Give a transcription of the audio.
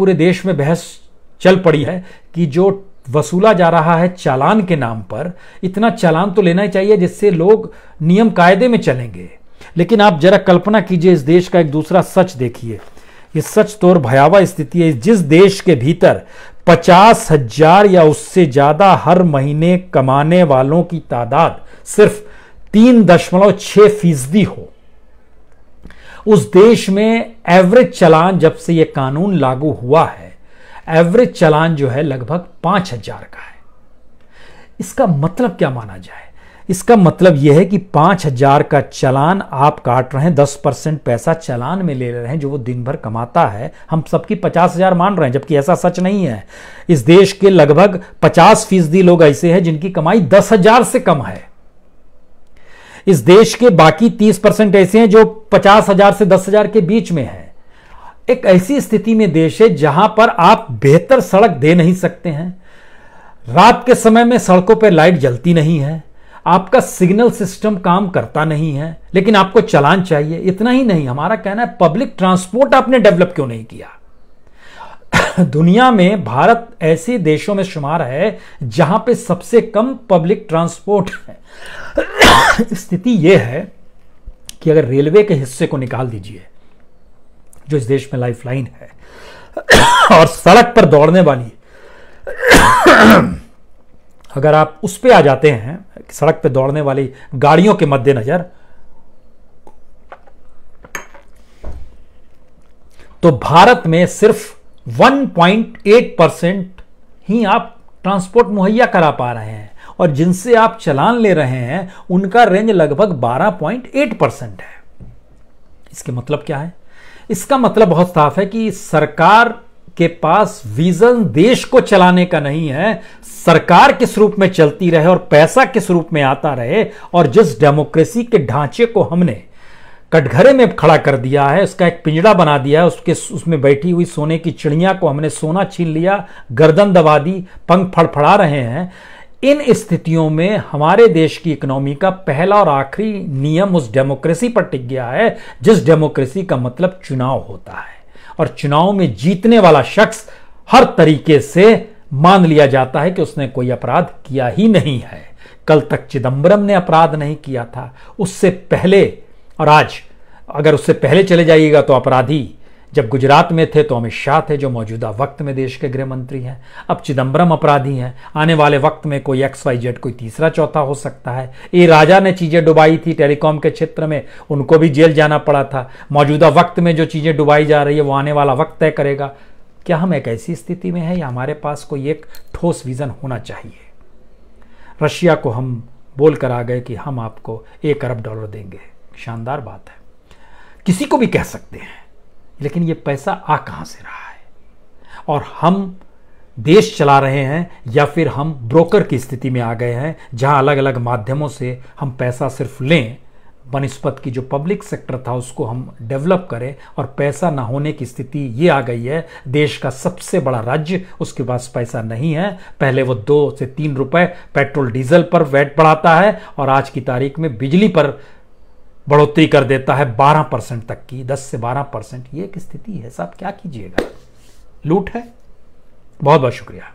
पूरे देश में बहस चल पड़ी है कि जो वसूला जा रहा है चालान के नाम पर, इतना चालान तो लेना ही चाहिए जिससे लोग नियम कायदे में चलेंगे। लेकिन आप जरा कल्पना कीजिए, इस देश का एक दूसरा सच देखिए। ये सच तो और भयावह स्थिति है, जिस देश के भीतर पचास हज़ार या उससे ज़्यादा हर महीने कमाने वालों की तादाद सिर्फ़ तीन दशमलव छह फ़ीसदी हो। उस देश में एवरेज चलान जब से यह कानून लागू हुआ है एवरेज चलान जो है लगभग पाँच हज़ार का है। इसका मतलब क्या माना जाए? इसका मतलब यह है कि पाँच हज़ार का चलान आप काट रहे हैं, दस परसेंट पैसा चलान में ले रहे हैं जो वो दिन भर कमाता है। हम सबकी पचास हज़ार मान रहे हैं, जबकि ऐसा सच नहीं है। इस देश के लगभग पचास फ़ीसदी लोग ऐसे हैं जिनकी कमाई दस हज़ार से कम है। इस देश के बाकी तीस परसेंट ऐसे हैं जो पचास हज़ार से दस हज़ार के बीच में है। एक ऐसी स्थिति में देश है जहाँ पर आप बेहतर सड़क दे नहीं सकते हैं। रात के समय में सड़कों पर लाइट जलती नहीं है। आपका सिग्नल सिस्टम काम करता नहीं है, लेकिन आपको चलान चाहिए। इतना ही नहीं, हमारा कहना है, पब्लिक ट्रांसपोर्ट आपने डेवलप क्यों नहीं किया? दुनिया में भारत ऐसे देशों में शुमार है जहाँ पे सबसे कम पब्लिक ट्रांसपोर्ट है। स्थिति यह है कि अगर रेलवे के हिस्से को निकाल दीजिए, जो इस देश में लाइफ लाइन है, और सड़क पर दौड़ने वाली, अगर आप उस पर आ जाते हैं, सड़क पर दौड़ने वाली गाड़ियों के मद्देनजर तो भारत में सिर्फ़ 1.8 परसेंट ही आप ट्रांसपोर्ट मुहैया करा पा रहे हैं और जिनसे आप चलान ले रहे हैं, उनका रेंज लगभग 12.8 परसेंट है। इसके मतलब क्या है? इसका मतलब बहुत साफ़ है कि सरकार के पास विजन देश को चलाने का नहीं है। सरकार किस रूप में चलती रहे और पैसा किस रूप में आता रहे और जिस डेमोक्रेसी के ढांचे को हमने कटघरे में खड़ा कर दिया है, उसका एक पिंजड़ा बना दिया है, उसके उसमें बैठी हुई सोने की चिड़िया को हमने सोना छीन लिया, गर्दन दबा दी, पंख फड़फड़ा रहे हैं। इन स्थितियों में हमारे देश की इकोनॉमी का पहला और आखिरी नियम उस डेमोक्रेसी पर टिक गया है, जिस डेमोक्रेसी का मतलब चुनाव होता है। और चुनाव में जीतने वाला शख्स हर तरीके से मान लिया जाता है कि उसने कोई अपराध किया ही नहीं है। कल तक चिदंबरम ने अपराध नहीं किया था। उससे पहले और आज, अगर उससे पहले चले जाइएगा तो अपराधी। जब गुजरात में थे तो अमित शाह थे, जो मौजूदा वक्त में देश के गृह मंत्री हैं। अब चिदंबरम अपराधी हैं। आने वाले वक्त में कोई एक्स वाई जेड कोई तीसरा चौथा हो सकता है। ए राजा ने चीज़ें डुबाई थी टेलीकॉम के क्षेत्र में। उनको भी जेल जाना पड़ा था। मौजूदा वक्त में जो चीज़ें डुबाई जा रही है, वो आने वाला वक्त तय करेगा। क्या हम एक ऐसी स्थिति में हैं या हमारे पास कोई एक ठोस विजन होना चाहिए? रशिया को हम बोल कर आ गए कि हम आपको एक अरब डॉलर देंगे। शानदार बात है। किसी को भी कह सकते हैं, लेकिन ये पैसा आ कहाँ से रहा है? और हम देश चला रहे हैं या फिर हम ब्रोकर की स्थिति में आ गए हैं, जहाँ अलग अलग माध्यमों से हम पैसा सिर्फ़ लें बनस्पत की जो पब्लिक सेक्टर था उसको हम डेवलप करें और पैसा ना होने की स्थिति ये आ गई है, देश का सबसे बड़ा राज्य, उसके पास पैसा नहीं है। पहले वो दो से तीन रुपए पेट्रोल डीजल पर वैट बढ़ाता है और आज की तारीख में बिजली पर बढ़ोतरी कर देता है 12 परसेंट तक की 10 से 12 परसेंट। ये एक स्थिति है साहब क्या कीजिएगा? लूट है। बहुत बहुत शुक्रिया।